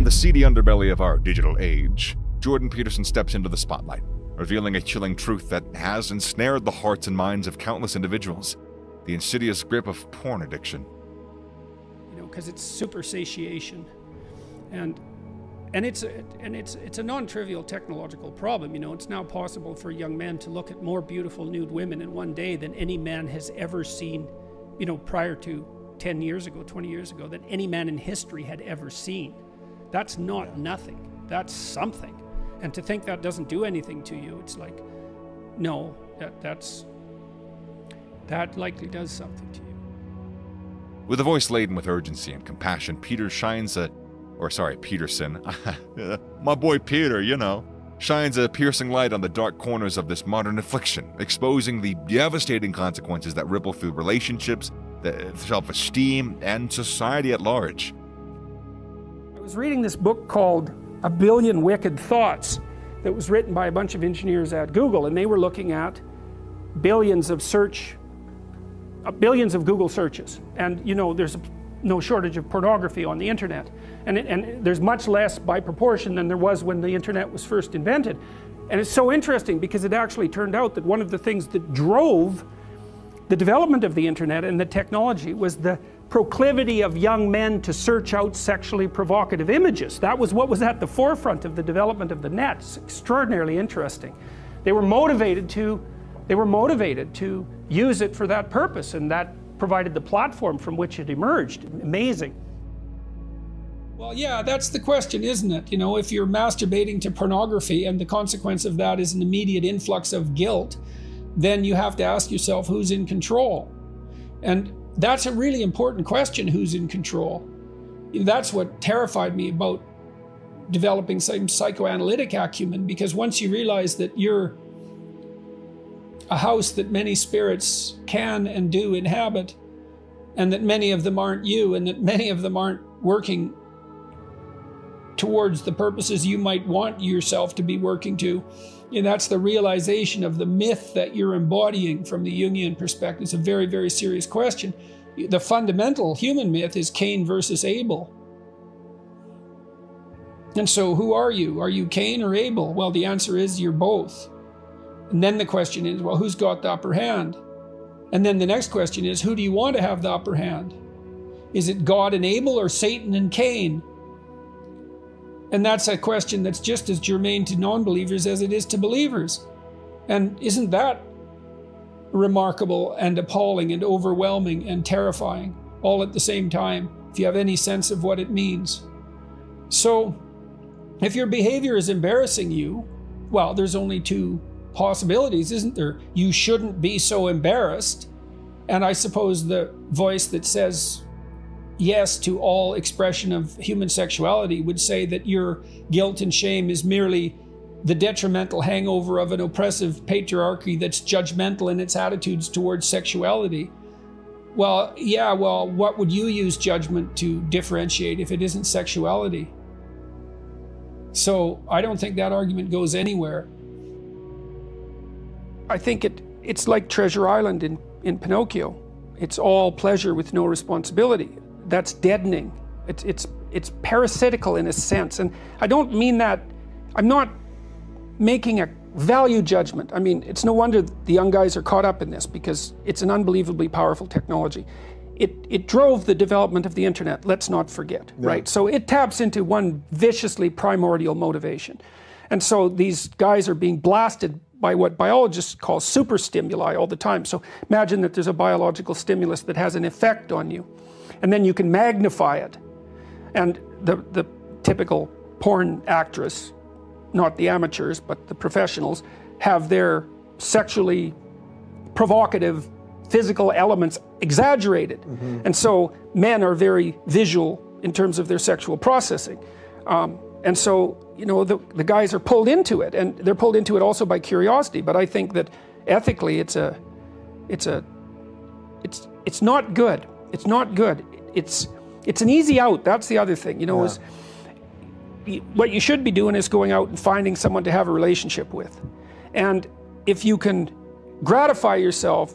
In the seedy underbelly of our digital age, Jordan Peterson steps into the spotlight, revealing a chilling truth that has ensnared the hearts and minds of countless individuals the insidious grip of porn addiction. You know, because it's super satiation. And and it's a, and it's it's a non-trivial technological problem. You know, it's now possible for young men to look at more beautiful nude women in one day than any man has ever seen, you know, prior to 10 years ago, 20 years ago, than any man in history had ever seen. That's not yeah. nothing. That's something. And to think that doesn't do anything to you, it's like, no, that that's that likely does something to you. With a voice laden with urgency and compassion, Peter shines a or sorry, Peterson, my boy Peter, you know, shines a piercing light on the dark corners of this modern affliction, exposing the devastating consequences that ripple through relationships, self esteem, and society at large. Was reading this book called A Billion Wicked Thoughts that was written by a bunch of engineers at Google, and they were looking at billions of search, uh, billions of Google searches. And you know, there's no shortage of pornography on the internet. And, it, and there's much less by proportion than there was when the internet was first invented. And it's so interesting because it actually turned out that one of the things that drove the development of the internet and the technology was the proclivity of young men to search out sexually provocative images. That was what was at the forefront of the development of the net. It's extraordinarily interesting. They were motivated to they were motivated to use it for that purpose and that provided the platform from which it emerged. Amazing. Well, yeah, that's the question, isn't it? You know, if you're masturbating to pornography and the consequence of that is an immediate influx of guilt, then you have to ask yourself who's in control. And that's a really important question who's in control. That's what terrified me about developing some psychoanalytic acumen because once you realize that you're a house that many spirits can and do inhabit, and that many of them aren't you, and that many of them aren't working towards the purposes you might want yourself to be working to. And that's the realization of the myth that you're embodying from the Jungian perspective. It's a very, very serious question. The fundamental human myth is Cain versus Abel. And so, who are you? Are you Cain or Abel? Well, the answer is you're both. And then the question is, well, who's got the upper hand? And then the next question is, who do you want to have the upper hand? Is it God and Abel or Satan and Cain? And that's a question that's just as germane to non believers as it is to believers. And isn't that remarkable and appalling and overwhelming and terrifying all at the same time, if you have any sense of what it means? So, if your behavior is embarrassing you, well, there's only two possibilities, isn't there? You shouldn't be so embarrassed. And I suppose the voice that says yes to all expression of human sexuality would say that your guilt and shame is merely the detrimental hangover of an oppressive patriarchy that's judgmental in its attitudes towards sexuality. Well, yeah, well, what would you use judgment to differentiate if it isn't sexuality? So I don't think that argument goes anywhere. I think it, it's like Pleasure Island in, in Pinocchio. It's all pleasure with no responsibility. That's deadening. It's, it's, it's parasitical in a sense. And I don't mean that, I'm not making a value judgment. I mean, it's no wonder the young guys are caught up in this because it's an unbelievably powerful technology. It, it drove the development of the internet, let's not forget, yeah. right? So it taps into one viciously primordial motivation. And so these guys are being blasted by what biologists call superstimuli all the time. So imagine that there's a biological stimulus that has an effect on you, and then you can magnify it. And the, the typical porn actress, not the amateurs, but the professionals, have their sexually provocative physical elements exaggerated. Mm -hmm. And so men are very visual in terms of their sexual processing. Um, and so, you know, the, the guys are pulled into it, and they're pulled into it also by curiosity. But I think that ethically, it's a, it's a, it's it's not good. It's not good. It's it's an easy out. That's the other thing. You know, yeah. is what you should be doing is going out and finding someone to have a relationship with, and if you can gratify yourself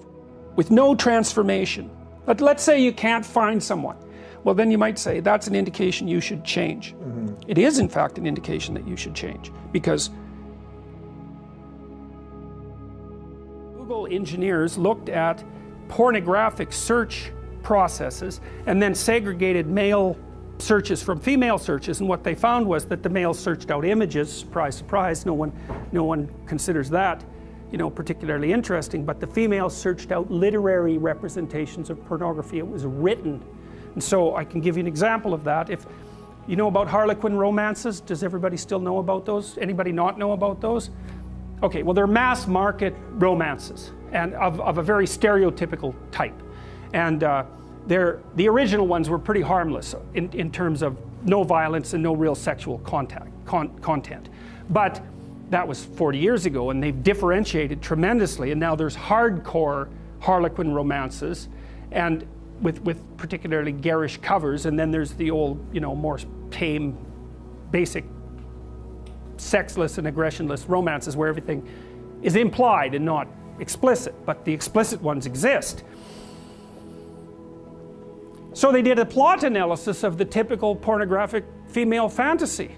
with no transformation. But let's say you can't find someone. well, then you might say that's an indication you should change. Mm-hmm. It is, in fact, an indication that you should change because Google engineers looked at pornographic search processes and then segregated male searches from female searches. And what they found was that the males searched out images. Surprise surprise no one no one considers that you know particularly interesting. But the females searched out literary representations of pornography. It was written. And so I can give you an example of that. If you know about harlequin romances does everybody still know about those? Anybody not know about those? Okay well they're mass market romances and of, of a very stereotypical type and uh, the original ones were pretty harmless in, in terms of no violence and no real sexual contact, con, content. But that was 40 years ago, and they've differentiated tremendously. And now there's hardcore Harlequin romances, and with, with particularly garish covers. And then there's the old, you know, more tame, basic, sexless and aggressionless romances where everything is implied and not explicit. But the explicit ones exist. So they did a plot analysis of the typical pornographic female fantasy.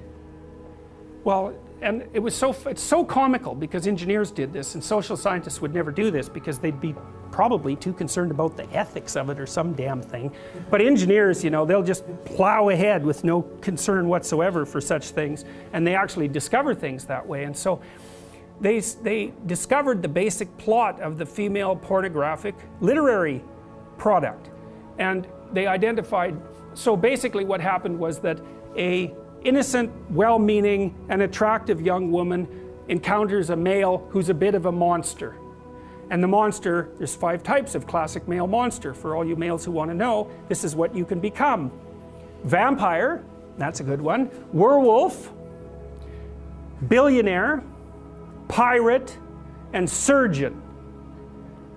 Well, and it was so it's so comical because engineers did this and social scientists would never do this because they'd be probably too concerned about the ethics of it or some damn thing. But engineers, you know, they'll just plow ahead with no concern whatsoever for such things and they actually discover things that way. And so they, they discovered the basic plot of the female pornographic literary product. And they identified, so basically what happened was that a innocent, well-meaning, and attractive young woman encounters a male who's a bit of a monster. And the monster, there's five types of classic male monster. For all you males who want to know, this is what you can become. Vampire, that's a good one. Werewolf, billionaire, pirate, and surgeon.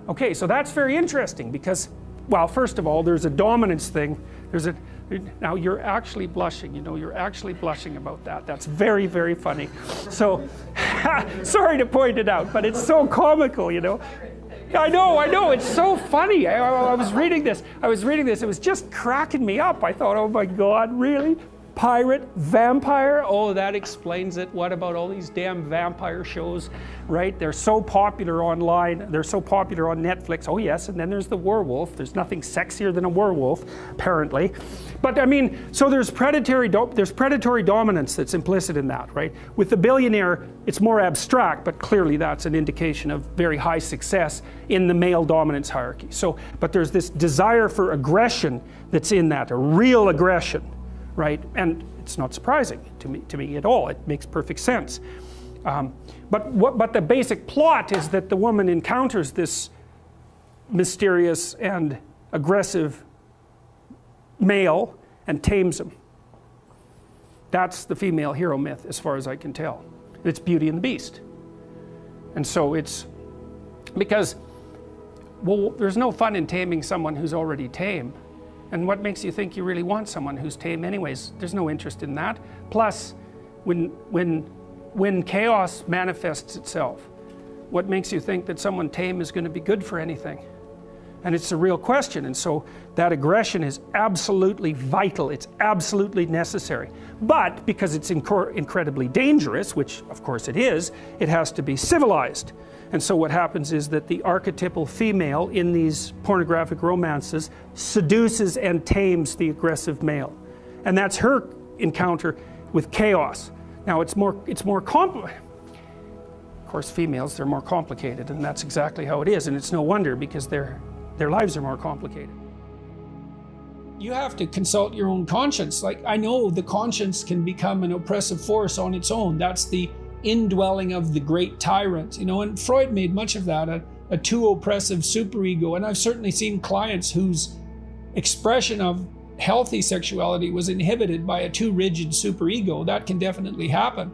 Okay, so that's very interesting because well, first of all, there's a dominance thing. There's a now you're actually blushing. You know, you're actually blushing about that. That's very, very funny. So, sorry to point it out, but it's so comical. You know. I know, I know. It's so funny. I, I, I was reading this. I was reading this. It was just cracking me up. I thought, oh my God, really? Pirate, vampire. Oh, that explains it. What about all these damn vampire shows, right? They're so popular online. They're so popular on Netflix. Oh, yes. And then there's the werewolf. There's nothing sexier than a werewolf, apparently. But I mean, so there's predatory, there's predatory dominance that's implicit in that, right? With the billionaire, it's more abstract, but clearly that's an indication of very high success in the male dominance hierarchy. So, but there's this desire for aggression that's in that, a real aggression right? And it's not surprising to me, to me at all. It makes perfect sense. Um, but, what, but the basic plot is that the woman encounters this mysterious and aggressive male and tames him. That's the female hero myth, as far as I can tell. It's Beauty and the Beast. And so it's because, well, there's no fun in taming someone who's already tame. And what makes you think you really want someone who's tame anyways? There's no interest in that. Plus, when, when, when chaos manifests itself, what makes you think that someone tame is going to be good for anything? And it's a real question. And so that aggression is absolutely vital. It's absolutely necessary. But because it's inc incredibly dangerous, which of course it is, it has to be civilized. And so what happens is that the archetypal female in these pornographic romances seduces and tames the aggressive male. And that's her encounter with chaos. Now it's more, it's more complicated. Of course, females, they're more complicated, and that's exactly how it is. And it's no wonder because their, their lives are more complicated. You have to consult your own conscience. Like, I know the conscience can become an oppressive force on its own. That's the indwelling of the great tyrant. You know, and Freud made much of that a, a too oppressive superego. And I've certainly seen clients whose expression of healthy sexuality was inhibited by a too rigid superego. That can definitely happen.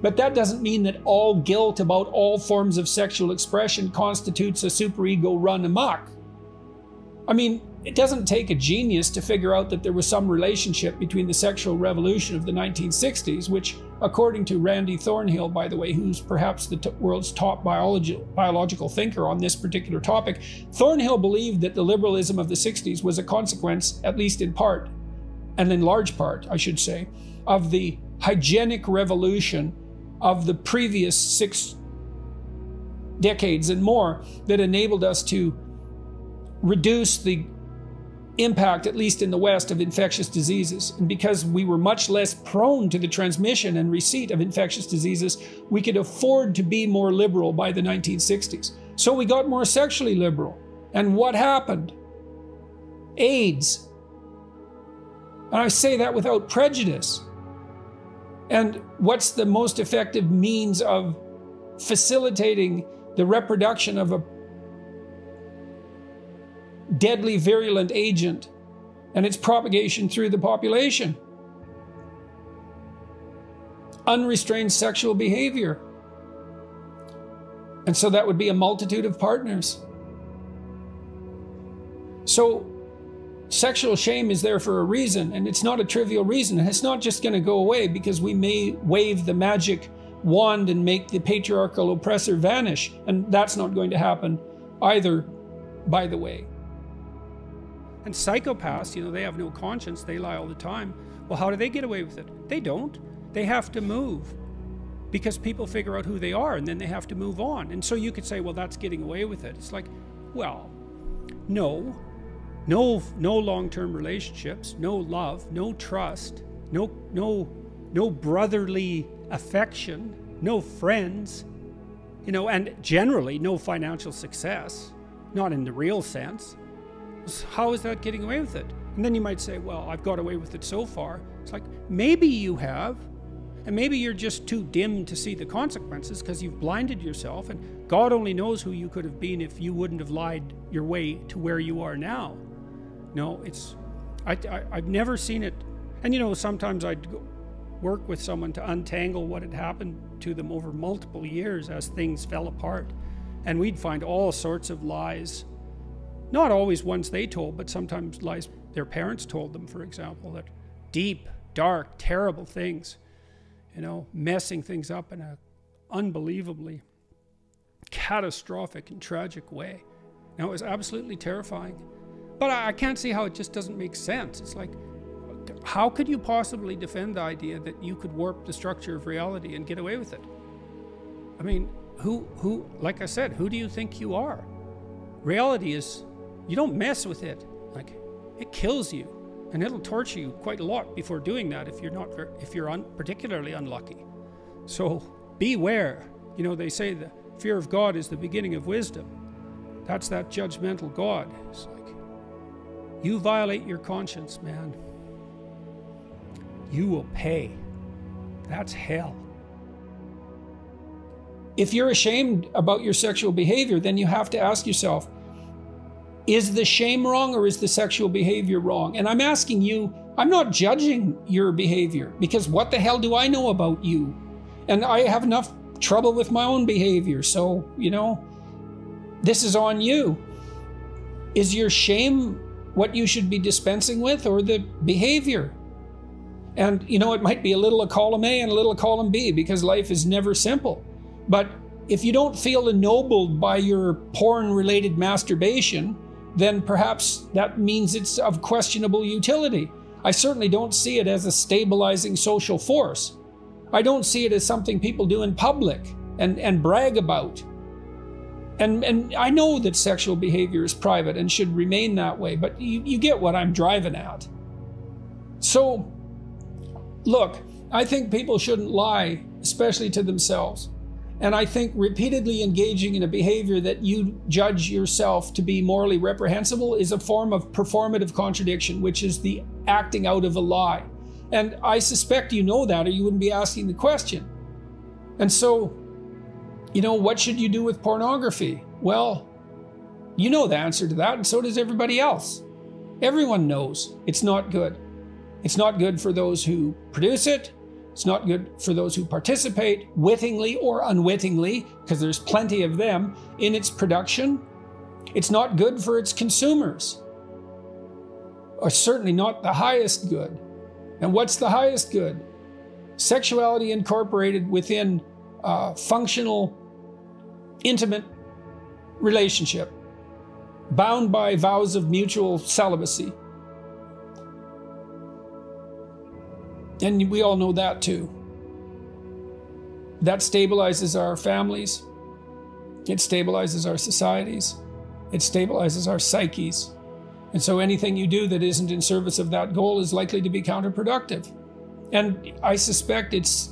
But that doesn't mean that all guilt about all forms of sexual expression constitutes a superego run amok. I mean, it doesn't take a genius to figure out that there was some relationship between the sexual revolution of the 1960s, which, according to Randy Thornhill, by the way, who's perhaps the world's top biologi biological thinker on this particular topic, Thornhill believed that the liberalism of the 60s was a consequence, at least in part, and in large part, I should say, of the hygienic revolution of the previous six decades and more that enabled us to reduce the impact, at least in the West, of infectious diseases. And because we were much less prone to the transmission and receipt of infectious diseases, we could afford to be more liberal by the 1960s. So we got more sexually liberal. And what happened? AIDS. And I say that without prejudice. And what's the most effective means of facilitating the reproduction of a deadly virulent agent and its propagation through the population? Unrestrained sexual behavior. And so that would be a multitude of partners. So sexual shame is there for a reason, and it's not a trivial reason. It's not just going to go away because we may wave the magic wand and make the patriarchal oppressor vanish. And that's not going to happen either, by the way. And psychopaths, you know, they have no conscience, they lie all the time. Well, how do they get away with it? They don't. They have to move because people figure out who they are and then they have to move on. And so you could say, well, that's getting away with it. It's like, well, no, no, no long-term relationships, no love, no trust, no, no, no brotherly affection, no friends, you know, and generally no financial success, not in the real sense. How is that getting away with it? And then you might say, well, I've got away with it so far. It's like, maybe you have, and maybe you're just too dim to see the consequences because you've blinded yourself, and God only knows who you could have been if you wouldn't have lied your way to where you are now. No, it's, I, I, have never seen it. And you know, sometimes I'd work with someone to untangle what had happened to them over multiple years as things fell apart. And we'd find all sorts of lies. Not always ones they told, but sometimes lies their parents told them, for example, that deep, dark, terrible things you know, messing things up in an unbelievably catastrophic and tragic way. Now, it was absolutely terrifying. But I, I can't see how it just doesn't make sense. It's like, how could you possibly defend the idea that you could warp the structure of reality and get away with it? I mean, who, who, like I said, who do you think you are? Reality is, you don't mess with it. Like, it kills you and it'll torture you quite a lot before doing that if you're not if you're un, particularly unlucky. So beware. You know they say the fear of god is the beginning of wisdom. That's that judgmental god. It's like you violate your conscience man. You will pay. That's hell. If you're ashamed about your sexual behavior then you have to ask yourself is the shame wrong or is the sexual behavior wrong? And I'm asking you, I'm not judging your behavior because what the hell do I know about you? And I have enough trouble with my own behavior. So, you know, this is on you. Is your shame what you should be dispensing with or the behavior? And, you know, it might be a little of column A and a little of column B because life is never simple. But if you don't feel ennobled by your porn related masturbation, then perhaps that means it's of questionable utility. I certainly don't see it as a stabilizing social force. I don't see it as something people do in public and, and brag about. And, and I know that sexual behavior is private and should remain that way, but you, you get what I'm driving at. So, look, I think people shouldn't lie, especially to themselves. And I think repeatedly engaging in a behavior that you judge yourself to be morally reprehensible is a form of performative contradiction, which is the acting out of a lie. And I suspect you know that, or you wouldn't be asking the question. And so, you know, what should you do with pornography? Well, you know the answer to that, and so does everybody else. Everyone knows it's not good. It's not good for those who produce it, it's not good for those who participate, wittingly or unwittingly, because there's plenty of them, in its production. It's not good for its consumers, or certainly not the highest good. And what's the highest good? Sexuality incorporated within a functional, intimate relationship, bound by vows of mutual celibacy. And we all know that too. That stabilizes our families, it stabilizes our societies, it stabilizes our psyches. And so anything you do that isn't in service of that goal is likely to be counterproductive. And I suspect it's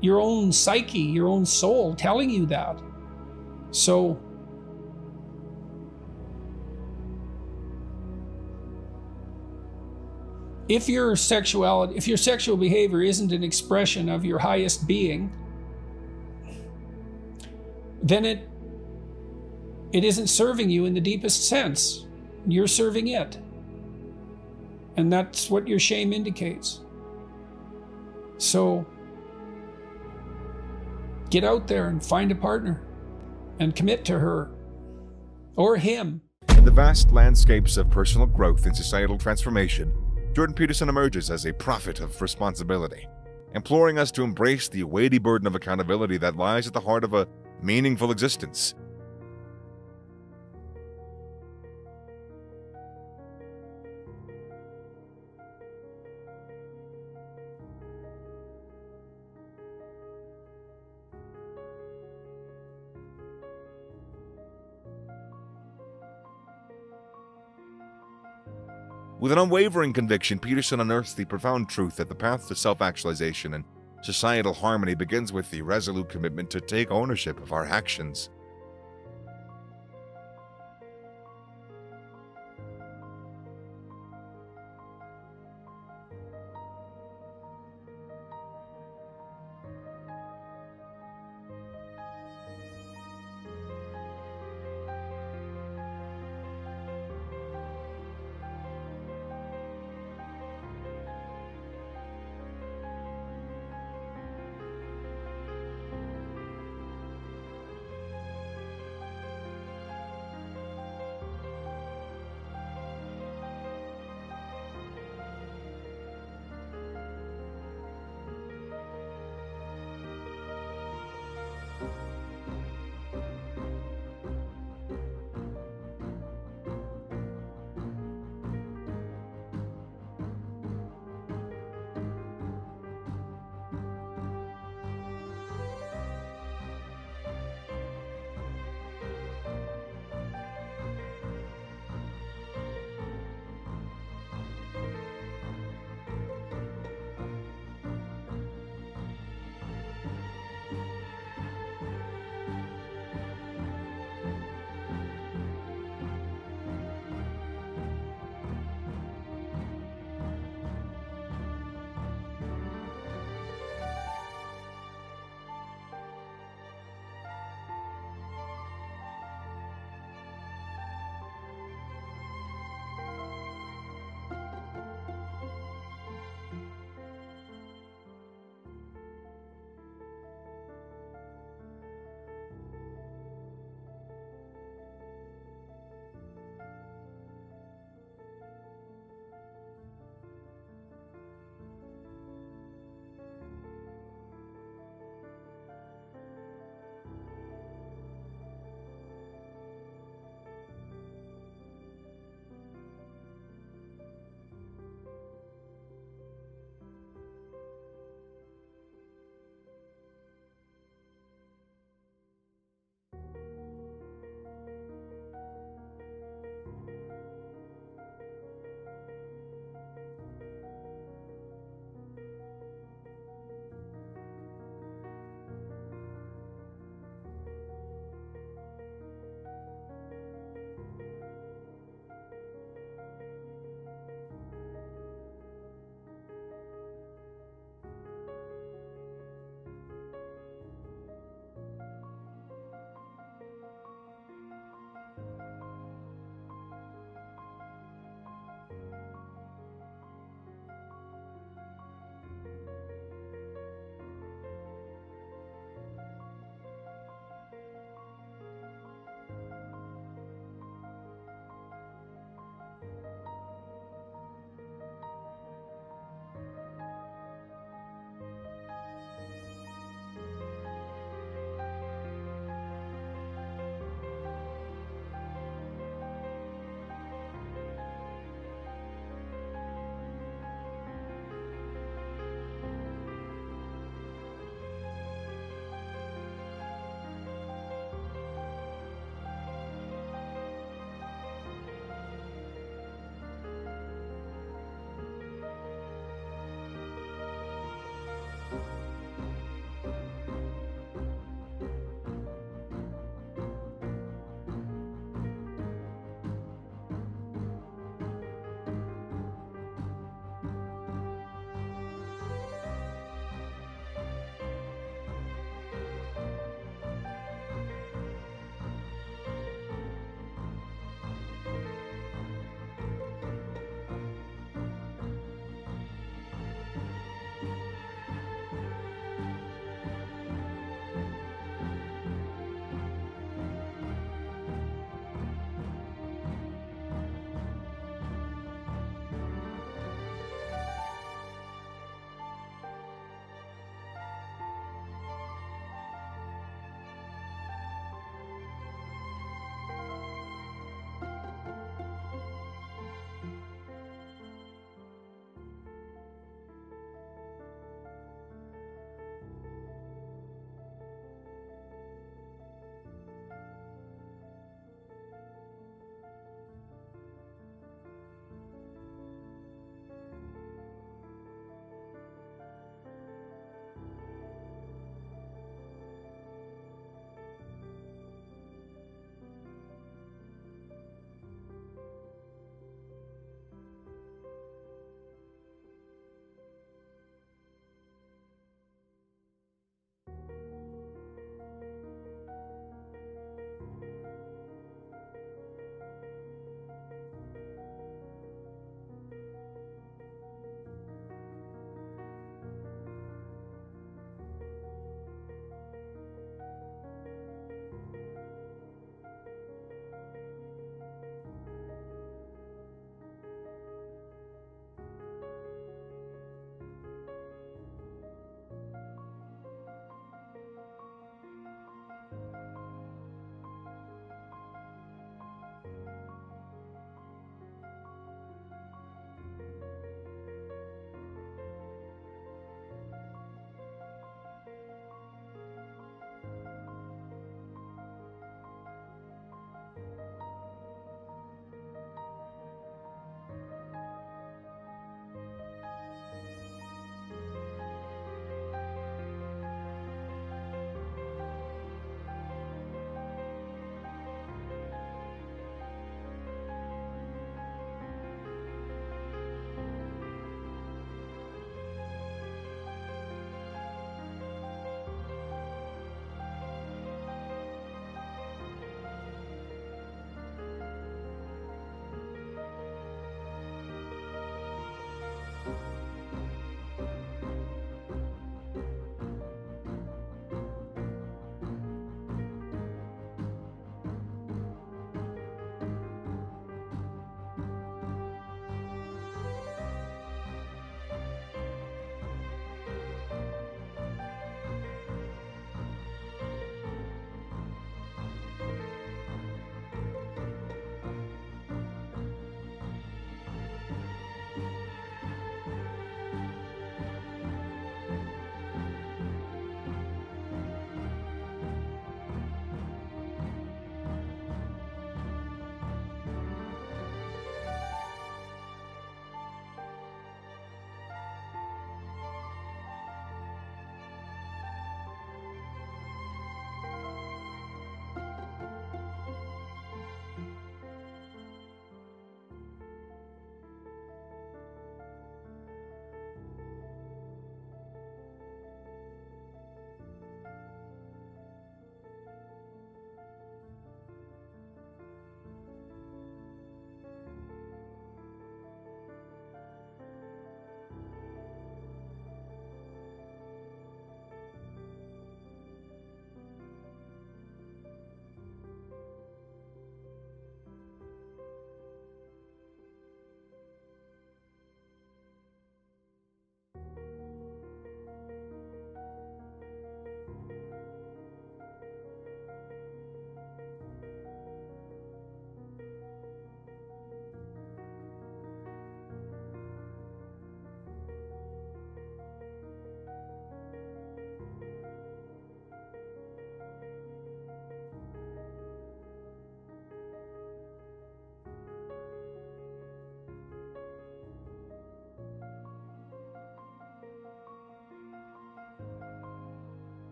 your own psyche, your own soul telling you that. So, if your sexuality, if your sexual behavior isn't an expression of your highest being, then it it isn't serving you in the deepest sense. You're serving it. And that's what your shame indicates. So get out there and find a partner and commit to her or him. In the vast landscapes of personal growth and societal transformation, Jordan Peterson emerges as a prophet of responsibility, imploring us to embrace the weighty burden of accountability that lies at the heart of a meaningful existence. With an unwavering conviction, Peterson unearths the profound truth that the path to self actualization and societal harmony begins with the resolute commitment to take ownership of our actions.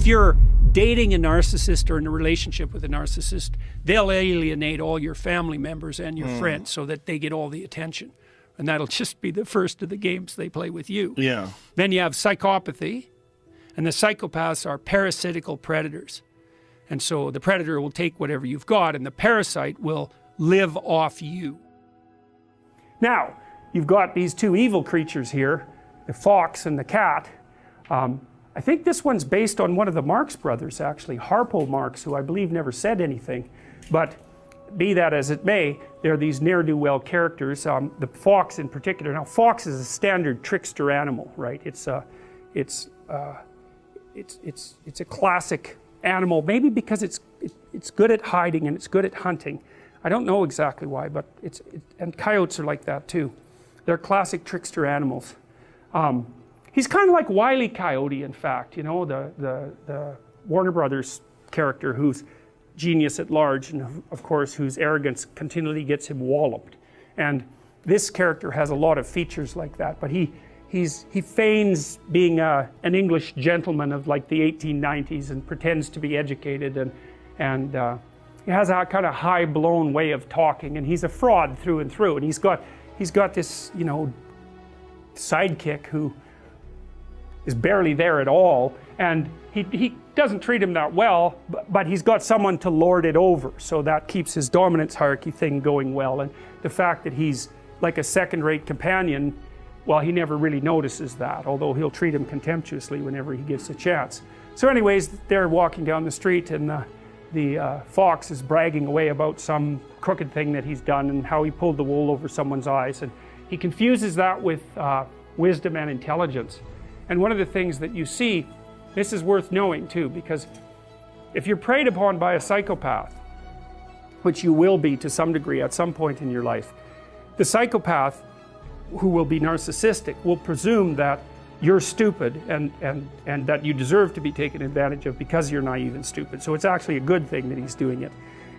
If you're dating a narcissist or in a relationship with a narcissist, they'll alienate all your family members and your friends so that they get all the attention. And that'll just be the first of the games they play with you. Yeah. Then you have psychopathy, and the psychopaths are parasitical predators. And so the predator will take whatever you've got, and the parasite will live off you. Now, you've got these two evil creatures here the fox and the cat. Um, I think this one's based on one of the Marx brothers, actually, Harpo Marx, who I believe never said anything. But be that as it may, there are these ne'er do well characters. Um, the fox, in particular. Now, fox is a standard trickster animal, right? It's a, it's, uh, it's, it's, it's a classic animal, maybe because it's, it, it's good at hiding and it's good at hunting. I don't know exactly why, but it's, it, and coyotes are like that too. They're classic trickster animals. Um, he's kind of like Wile E. Coyote, in fact, you know, the, the, the Warner Brothers character who's genius at large, and of course, whose arrogance continually gets him walloped. And this character has a lot of features like that, but he, he's, he feigns being a, an English gentleman of like the 1890s and pretends to be educated, and, and uh, he has a kind of high blown way of talking, and he's a fraud through and through. And he's got, he's got this, you know, sidekick who is barely there at all, and he, he doesn't treat him that well, but, but he's got someone to lord it over, so that keeps his dominance hierarchy thing going well. And the fact that he's like a second rate companion, well, he never really notices that, although he'll treat him contemptuously whenever he gets a chance. So, anyways, they're walking down the street, and uh, the uh, fox is bragging away about some crooked thing that he's done and how he pulled the wool over someone's eyes. And he confuses that with uh, wisdom and intelligence. And one of the things that you see, this is worth knowing too, because if you're preyed upon by a psychopath, which you will be to some degree at some point in your life, the psychopath who will be narcissistic will presume that you're stupid and, and, and that you deserve to be taken advantage of because you're naive and stupid. So it's actually a good thing that he's doing it.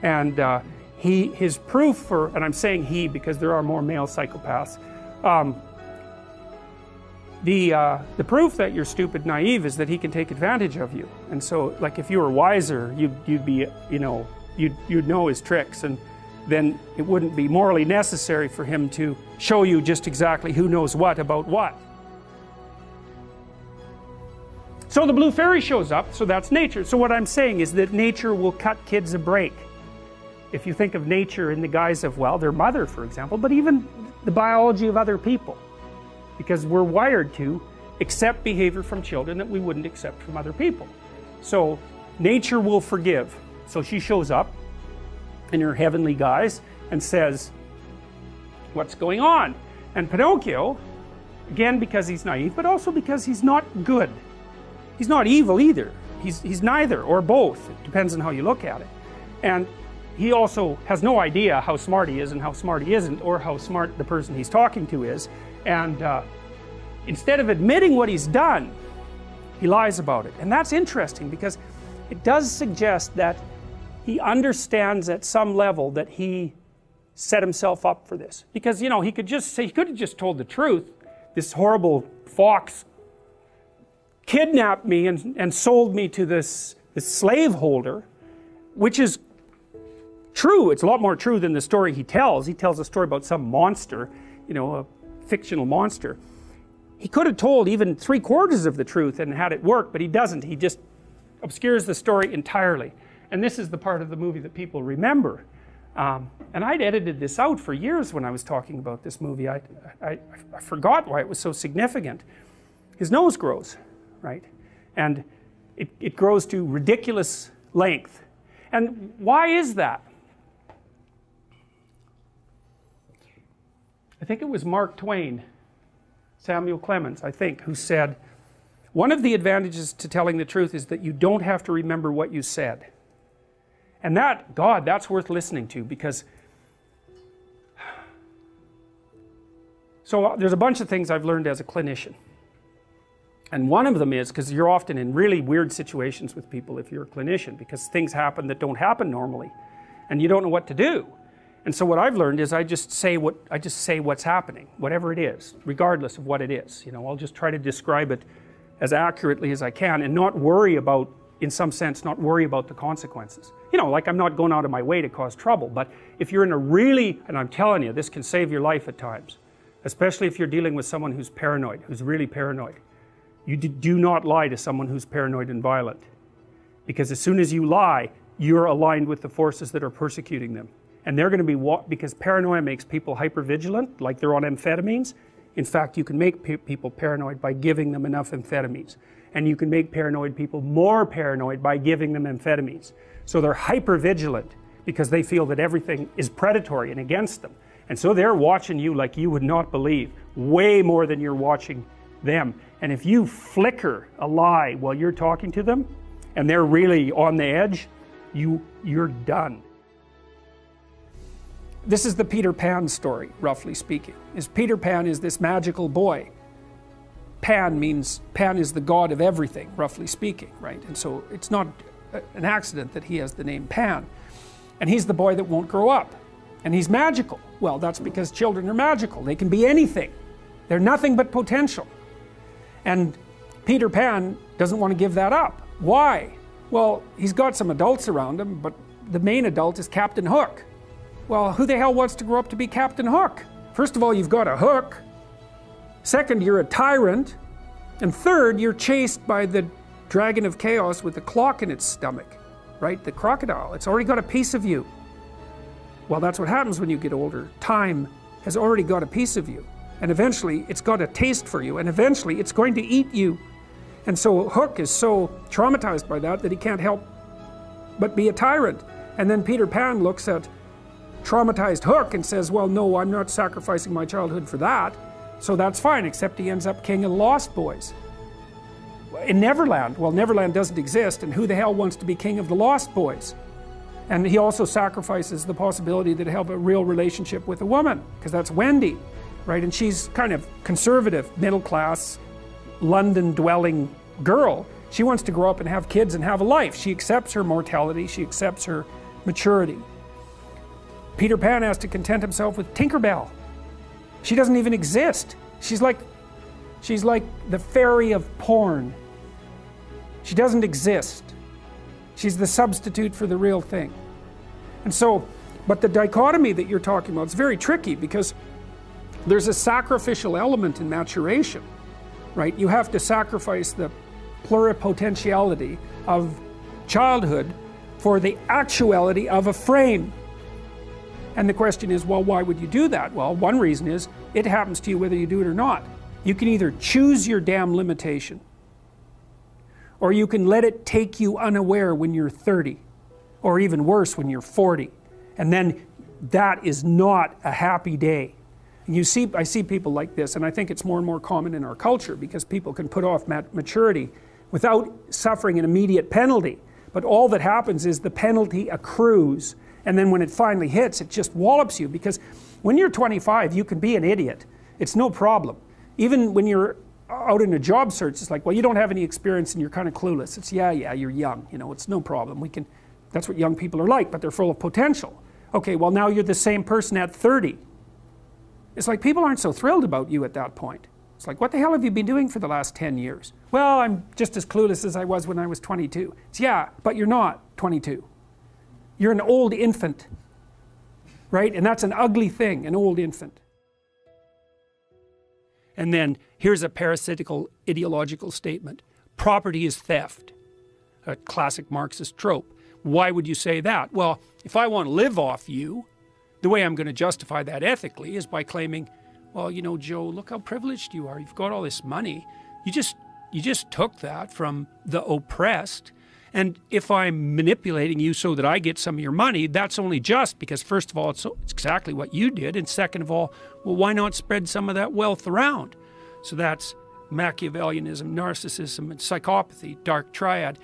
And uh, he, his proof for, and I'm saying he because there are more male psychopaths, um, the, uh, the proof that you're stupid naive is that he can take advantage of you. And so, like, if you were wiser, you'd, you'd be, you know, you'd, you'd know his tricks. And then it wouldn't be morally necessary for him to show you just exactly who knows what about what. So the blue fairy shows up, so that's nature. So what I'm saying is that nature will cut kids a break. If you think of nature in the guise of, well, their mother, for example, but even the biology of other people. Because we're wired to accept behavior from children that we wouldn't accept from other people. So nature will forgive. So she shows up in her heavenly guise and says, What's going on? And Pinocchio, again because he's naive, but also because he's not good. He's not evil either. He's, he's neither or both. It depends on how you look at it. And he also has no idea how smart he is and how smart he isn't, or how smart the person he's talking to is. And uh, instead of admitting what he's done, he lies about it. And that's interesting because it does suggest that he understands at some level that he set himself up for this. Because, you know, he could just say, he could have just told the truth. This horrible fox kidnapped me and, and sold me to this, this slaveholder, which is true. It's a lot more true than the story he tells. He tells a story about some monster, you know, a fictional monster. He could have told even three quarters of the truth and had it work, but he doesn't. He just obscures the story entirely. And this is the part of the movie that people remember. Um, and I'd edited this out for years when I was talking about this movie. I, I, I forgot why it was so significant. His nose grows, right? And it, it grows to ridiculous length. And why is that? I think it was Mark Twain, Samuel Clemens, I think, who said, One of the advantages to telling the truth is that you don't have to remember what you said. And that, God, that's worth listening to because. So uh, there's a bunch of things I've learned as a clinician. And one of them is because you're often in really weird situations with people if you're a clinician because things happen that don't happen normally and you don't know what to do. And so what I've learned is I just say what I just say what's happening, whatever it is, regardless of what it is. You know, I'll just try to describe it as accurately as I can and not worry about in some sense, not worry about the consequences. You know, like I'm not going out of my way to cause trouble, but if you're in a really, and I'm telling you, this can save your life at times, especially if you're dealing with someone who's paranoid, who's really paranoid. You do not lie to someone who's paranoid and violent. Because as soon as you lie, you're aligned with the forces that are persecuting them. And they're going to be, because paranoia makes people hypervigilant, like they're on amphetamines. In fact, you can make pe people paranoid by giving them enough amphetamines and you can make paranoid people more paranoid by giving them amphetamines. So they're hyper vigilant because they feel that everything is predatory and against them. And so they're watching you like you would not believe, way more than you're watching them. And if you flicker a lie while you're talking to them and they're really on the edge, you, you're done. This is the Peter Pan story, roughly speaking. Is Peter Pan is this magical boy Pan means, Pan is the god of everything, roughly speaking, right? And so it's not an accident that he has the name Pan. And he's the boy that won't grow up. And he's magical. Well, that's because children are magical. They can be anything. They're nothing but potential. And Peter Pan doesn't want to give that up. Why? Well, he's got some adults around him, but the main adult is Captain Hook. Well, who the hell wants to grow up to be Captain Hook? First of all, you've got a hook, Second, you're a tyrant. And third, you're chased by the dragon of chaos with the clock in its stomach, right? The crocodile. It's already got a piece of you. Well, that's what happens when you get older. Time has already got a piece of you. And eventually, it's got a taste for you. And eventually, it's going to eat you. And so Hook is so traumatized by that that he can't help but be a tyrant. And then Peter Pan looks at traumatized Hook and says, Well, no, I'm not sacrificing my childhood for that. So that's fine, except he ends up king of the Lost Boys. In Neverland, well, Neverland doesn't exist, and who the hell wants to be king of the Lost Boys? And he also sacrifices the possibility that he'll have a real relationship with a woman, because that's Wendy, right? And she's kind of conservative, middle class, London dwelling girl. She wants to grow up and have kids and have a life. She accepts her mortality, she accepts her maturity. Peter Pan has to content himself with Tinkerbell, she doesn't even exist. She's like, she's like the fairy of porn. She doesn't exist. She's the substitute for the real thing. And so, but the dichotomy that you're talking about is very tricky because there's a sacrificial element in maturation, right? You have to sacrifice the pluripotentiality of childhood for the actuality of a frame. And the question is, well, why would you do that? Well, one reason is it happens to you whether you do it or not. You can either choose your damn limitation, or you can let it take you unaware when you're 30, or even worse, when you're 40. And then that is not a happy day. And you see, I see people like this, and I think it's more and more common in our culture because people can put off maturity without suffering an immediate penalty. But all that happens is the penalty accrues and then when it finally hits, it just wallops you because when you're 25, you can be an idiot. It's no problem. Even when you're out in a job search, it's like, well, you don't have any experience and you're kind of clueless. It's, yeah, yeah, you're young. You know, it's no problem. We can, that's what young people are like, but they're full of potential. Okay, well, now you're the same person at 30. It's like people aren't so thrilled about you at that point. It's like, what the hell have you been doing for the last 10 years? Well, I'm just as clueless as I was when I was 22. It's, yeah, but you're not 22. You're an old infant, right? And that's an ugly thing, an old infant. And then here's a parasitical ideological statement property is theft, a classic Marxist trope. Why would you say that? Well, if I want to live off you, the way I'm going to justify that ethically is by claiming, well, you know, Joe, look how privileged you are. You've got all this money. You just you just took that from the oppressed and if I'm manipulating you so that I get some of your money, that's only just because, first of all, it's, exactly what you did. And second of all, well, why not spread some of that wealth around? So that's Machiavellianism, narcissism, and psychopathy, dark triad.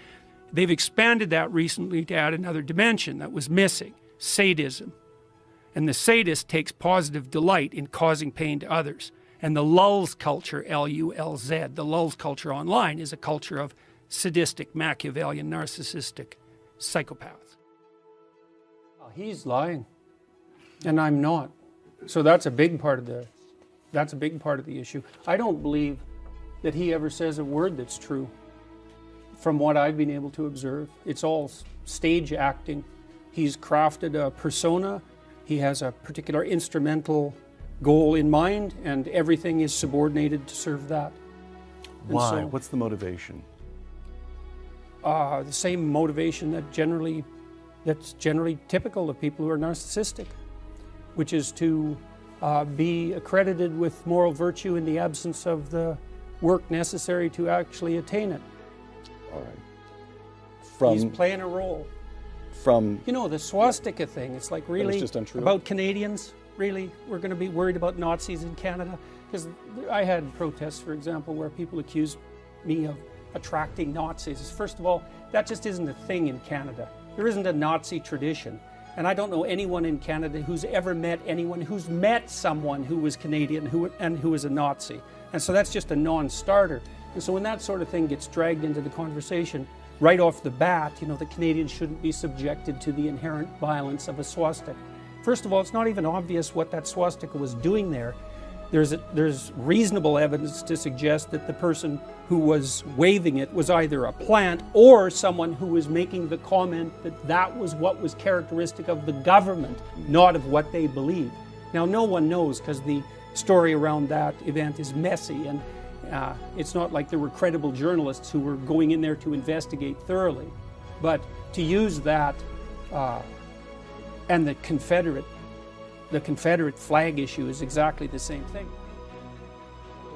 They've expanded that recently to add another dimension that was missing sadism. And the sadist takes positive delight in causing pain to others. And the lulz culture, L U L Z, the lulz culture online, is a culture of sadistic, Machiavellian, narcissistic psychopaths. He's lying, and I'm not. So that's a big part of the that's a big part of the issue. I don't believe that he ever says a word that's true. from what I've been able to observe. It's all stage acting. He's crafted a persona, he has a particular instrumental goal in mind, and everything is subordinated to serve that. Why? So, What's the motivation? Uh, the same motivation that generally that's generally typical of people who are narcissistic, which is to uh, be accredited with moral virtue in the absence of the work necessary to actually attain it. All right. From, He's playing a role. From you know the swastika thing. It's like really just about Canadians. Really, we're going to be worried about Nazis in Canada because I had protests, for example, where people accused me of attracting Nazis. is First of all, that just isn't a thing in Canada. There isn't a Nazi tradition. And I don't know anyone in Canada who's ever met anyone who's met someone who was Canadian who, and who was a Nazi. And so that's just a non starter. And so when that sort of thing gets dragged into the conversation, right off the bat, you know, the Canadians shouldn't be subjected to the inherent violence of a swastika. First of all, it's not even obvious what that swastika was doing there there's, a, there's reasonable evidence to suggest that the person who was waving it was either a plant or someone who was making the comment that that was what was characteristic of the government, not of what they believed. Now, no one knows because the story around that event is messy, and uh, it's not like there were credible journalists who were going in there to investigate thoroughly. But to use that uh, and the Confederate the Confederate flag issue is exactly the same thing.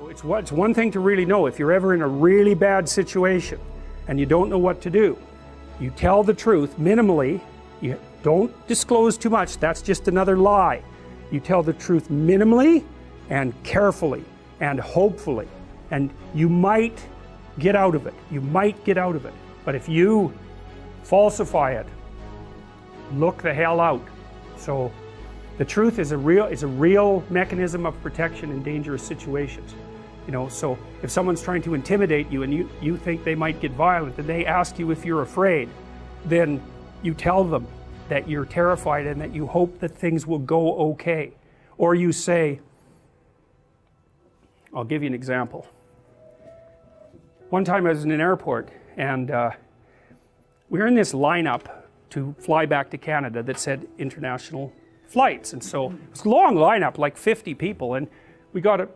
It's, it's one thing to really know if you're ever in a really bad situation and you don't know what to do. You tell the truth minimally. You don't disclose too much. That's just another lie. You tell the truth minimally and carefully and hopefully. And you might get out of it. You might get out of it. But if you falsify it, look the hell out. So the truth is a real is a real mechanism of protection in dangerous situations. You know, so if someone's trying to intimidate you and you, you think they might get violent and they ask you if you're afraid, then you tell them that you're terrified and that you hope that things will go okay. Or you say, I'll give you an example. One time I was in an airport and uh, we were in this lineup to fly back to Canada that said international flights. And so it was a long lineup, like 50 people. And we got a,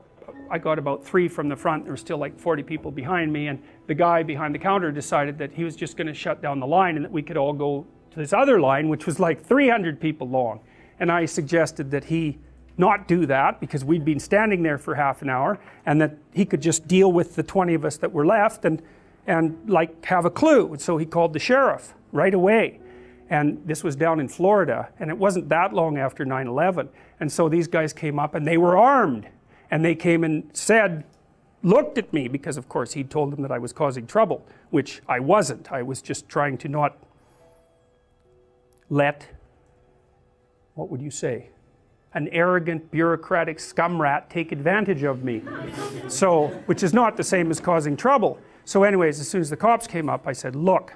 I got about three from the front. There were still like 40 people behind me. And the guy behind the counter decided that he was just going to shut down the line and that we could all go to this other line, which was like 300 people long. And I suggested that he not do that because we'd been standing there for half an hour and that he could just deal with the 20 of us that were left and, and like have a clue. And so he called the sheriff right away. And this was down in Florida, and it wasn't that long after 9 11. And so these guys came up and they were armed. And they came and said, looked at me, because of course he'd told them that I was causing trouble, which I wasn't. I was just trying to not let, what would you say, an arrogant bureaucratic scum rat take advantage of me. So, which is not the same as causing trouble. So, anyways, as soon as the cops came up, I said, Look,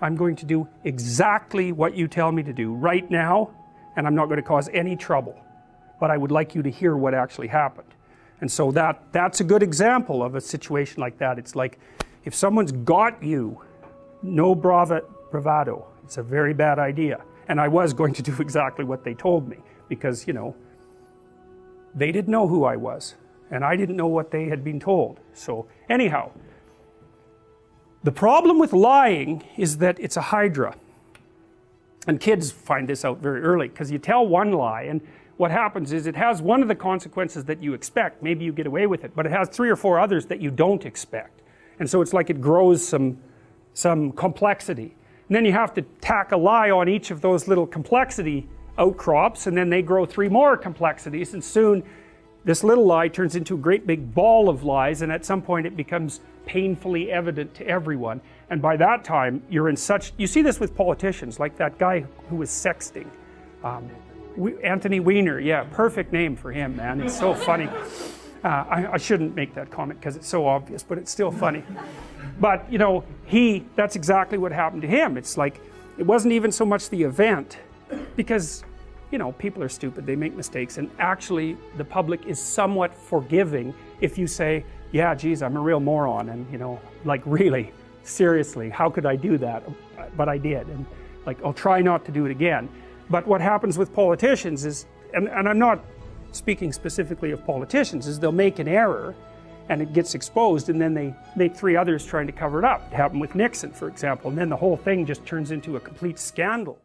I'm going to do exactly what you tell me to do right now, and I'm not going to cause any trouble. But I would like you to hear what actually happened. And so that, that's a good example of a situation like that. It's like if someone's got you, no brava, bravado. It's a very bad idea. And I was going to do exactly what they told me because, you know, they didn't know who I was, and I didn't know what they had been told. So, anyhow, the problem with lying is that it's a hydra. And kids find this out very early because you tell one lie, and what happens is it has one of the consequences that you expect. Maybe you get away with it, but it has three or four others that you don't expect. And so it's like it grows some, some complexity. And then you have to tack a lie on each of those little complexity outcrops, and then they grow three more complexities, and soon this little lie turns into a great big ball of lies, and at some point it becomes painfully evident to everyone. And by that time, you're in such. You see this with politicians, like that guy who was sexting. Um, Anthony Weiner, yeah, perfect name for him, man. It's so funny. Uh, I, I, shouldn't make that comment because it's so obvious, but it's still funny. But, you know, he, that's exactly what happened to him. It's like, it wasn't even so much the event, because, you know, people are stupid, they make mistakes, and actually, the public is somewhat forgiving if you say, yeah, geez, I'm a real moron, and you know, like really. seriously, how could I do that? But I did, and like I'll try not to do it again. But what happens with politicians is, and, and I'm not speaking specifically of politicians, is they'll make an error and it gets exposed and then they make three others trying to cover it up. It happened with Nixon, for example, and then the whole thing just turns into a complete scandal.